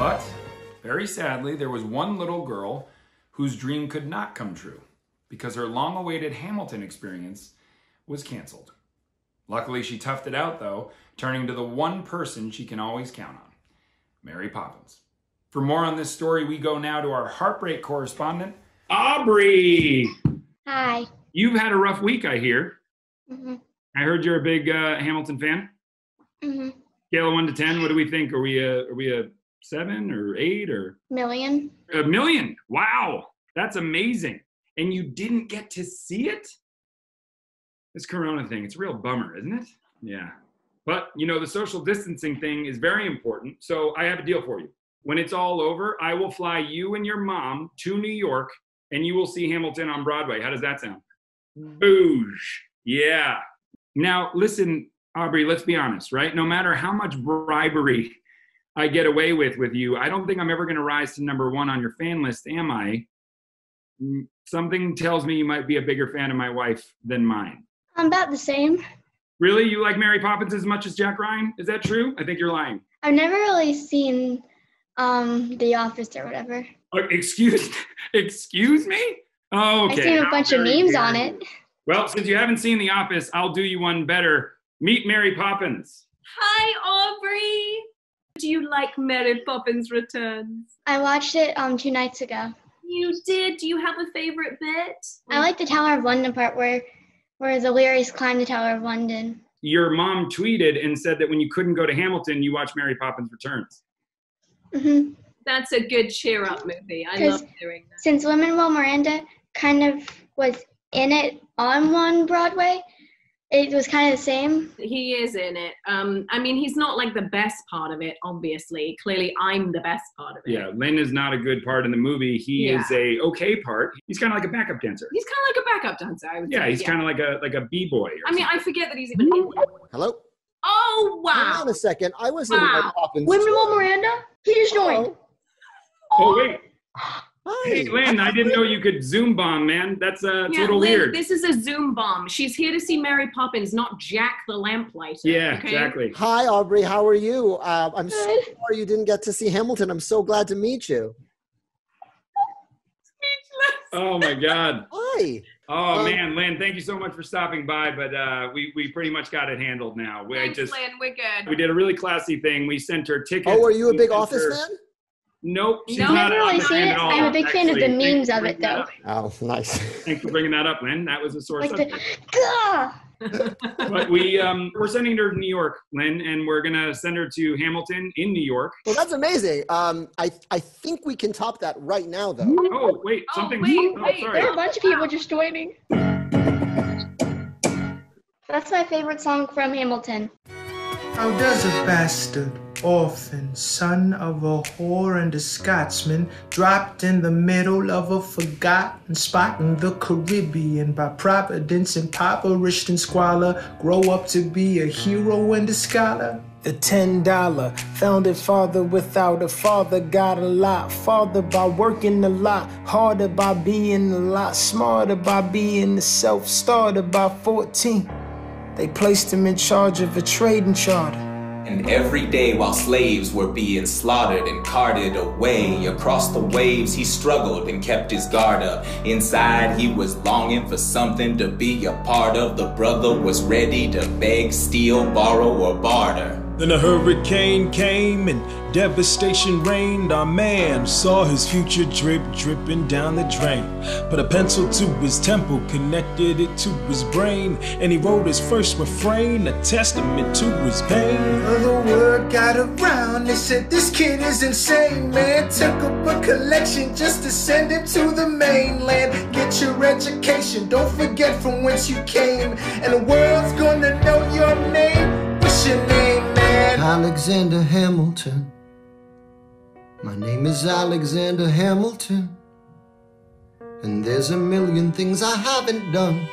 But, very sadly, there was one little girl whose dream could not come true because her long awaited Hamilton experience was canceled. Luckily, she toughed it out, though, turning to the one person she can always count on Mary Poppins. For more on this story, we go now to our heartbreak correspondent, Aubrey. Hi. You've had a rough week, I hear. hmm I heard you're a big uh, Hamilton fan. hmm Scale of one to ten, what do we think? Are we a are we a seven or eight or Million. a million? Wow, that's amazing. And you didn't get to see it? This Corona thing, it's a real bummer, isn't it? Yeah. But you know, the social distancing thing is very important. So I have a deal for you. When it's all over, I will fly you and your mom to New York and you will see Hamilton on Broadway. How does that sound? Mm. Booge. Yeah. Now, listen, Aubrey, let's be honest, right? No matter how much bribery I get away with with you, I don't think I'm ever going to rise to number one on your fan list, am I? Mm, Something tells me you might be a bigger fan of my wife than mine. I'm about the same. Really? You like Mary Poppins as much as Jack Ryan? Is that true? I think you're lying. I've never really seen um The Office or whatever. Uh, excuse excuse me? Oh, okay. I've seen a How bunch of memes dare on it. Well, since you haven't seen The Office, I'll do you one better. Meet Mary Poppins. Hi, Aubrey. Do you like Mary Poppins Returns? I watched it um two nights ago. You did. Do you have a favorite bit? I like the Tower of London part where where the leeries climb the Tower of London. Your mom tweeted and said that when you couldn't go to Hamilton, you watched Mary Poppins Returns. hmm That's a good cheer up movie. I love hearing that. Since Lin-Manuel Miranda kind of was in it on one Broadway, it was kind of the same. He is in it. Um, I mean, he's not like the best part of it, obviously. Clearly, I'm the best part of it. Yeah, Lin is not a good part in the movie. He Yeah. is a okay part. He's kind of like a backup dancer. He's kind of like a backup dancer, I would Yeah, say. he's kind of like a like a b boy. I mean, I forget that he's even in it. Hello? Oh, wow! Hang wow. on a second. I was in Wow. Mary Poppins. Lin-Manuel. Miranda, he just joined. oh wait, Hi. hey Lin, I didn't know you could zoom bomb, man. That's uh, it's a Yeah, little Lin, weird. this is a Zoom bomb. She's here to see Mary Poppins, not Jack the Lamplighter. yeah, okay? exactly. Hi, Aubrey. How are you? Uh, I'm so sorry you didn't get to see Hamilton. I'm so glad to meet you. Speechless. Oh my God. Hi. Oh Um, man, Lin, thank you so much for stopping by. But uh, we we pretty much got it handled now. We I Thanks, just Lin. We're good. we did a really classy thing. We sent her tickets. Oh, are you a big Office her- fan? Nope, she's No. not Never an really seen it. I'm a big fan of the memes of it, though. Oh, nice. Thanks for bringing that up, Lin. That was a source. Like subject. the, Gah! but we um, we're sending her to New York, Lin, and we're gonna send her to Hamilton in New York. Well, that's amazing. Um, I I think we can top that right now, though. Oh wait, Oh, something. wait, oh, wait, sorry. There are a bunch of people just joining. That's my favorite song from Hamilton. How does a bastard, orphan, son of a whore and a Scotsman, dropped in the middle of a forgotten spot in the Caribbean by providence, impoverished and squalor, grow up to be a hero and a scholar? The ten dollar founded father without a father got a lot farther by working a lot harder by being a lot smarter by being a self starter by 14. They placed him in charge of a trading charter. And every day while slaves were being slaughtered and carted away across the waves, he struggled and kept his guard up. Inside, he was longing for something to be a part of. The brother was ready to beg, steal, borrow, or barter. Then a hurricane came and devastation reigned. Our man saw his future drip dripping down the drain. Put a pencil to his temple, connected it to his brain, and he wrote his first refrain, a testament to his pain. The word got around, they said this kid is insane, man. Took up a collection just to send him to the mainland. Get your education, don't forget from whence you came. And the world's gonna know your name. What's your name, man? Alexander Hamilton. My name is Alexander Hamilton. And there's a million things I haven't done.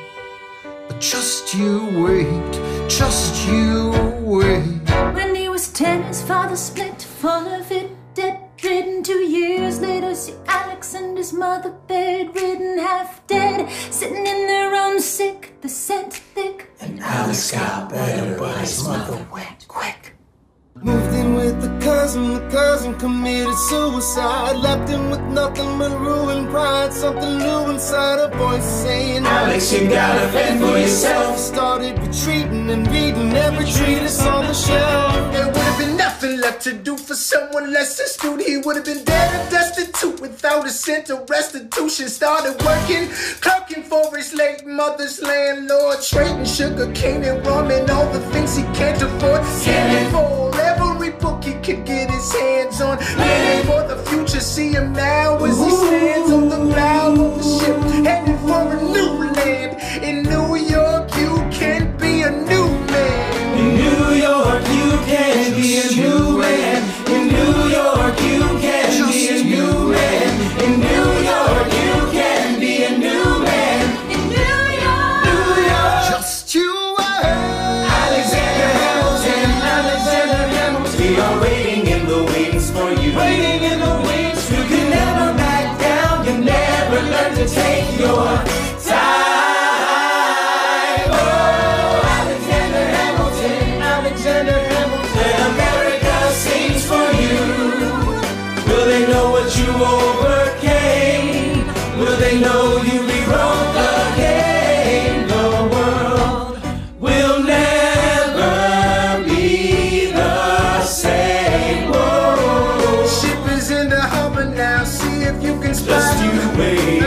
But just you wait, just you wait. When he was ten, his father split, full of it, dead ridden. Two years later, see Alex and his mother bedridden, half dead, sitting in their own sick, the scent thick. And Alex got better, but his mother went committed suicide. Left him with nothing but ruined pride. Something new inside a voice saying, Alex, you gotta fend for yourself. Started retreating and reading every treatise on the shelf. There would have been nothing left to do for someone less astute. He would have been dead and destitute without a cent of restitution. Started working, clerking for his late mother's landlord. Trading sugar cane and rum and all the things he can't afford. Scanning for every book could get his hands on. Planning for the future, see him now as he stands on the bow of the ship, learn to take your time. Oh, Alexander Hamilton, Alexander Hamilton. America sings for you. Will they know what you overcame? Will they know you rewrote the game? The world will never be the same. Whoa. Ship is in the harbor now. See if you can spot Just you wait.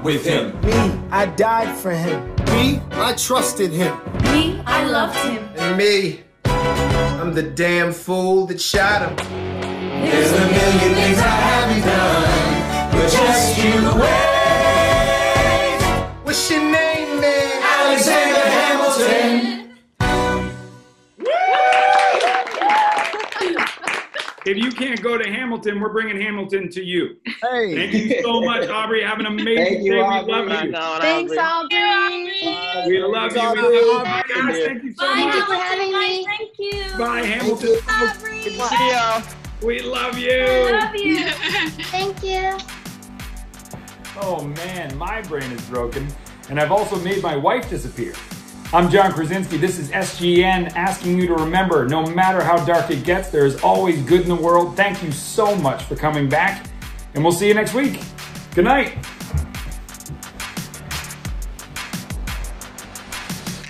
Fought with him. Me, I died for him. Me, I trusted him. me, I loved him. And me, I'm the damn fool that shot him. There's a million things I haven't done, but just you wait. What's If you can't go to Hamilton, we're bringing Hamilton to you. Hey. Thank you so much, Aubrey. Have an amazing Thank you, day. We Aubrey. love you. Thanks, Aubrey. We love you. Aubrey. We love you. Guys, thank you so Bye, Thank you much. for having Hamilton. me. Thank you. Bye, Hamilton. Aubrey. See ya. We love you. We Love you. Thank you. Oh man, my brain is broken. And I've also made my wife disappear. I'm John Krasinski. This is SGN asking you to remember no matter how dark it gets, there is always good in the world. Thank you so much for coming back, and we'll see you next week. Good night.